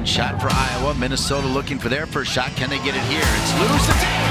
One shot for Iowa. Minnesota looking for their first shot. Can they get it here? It's loose. It's in.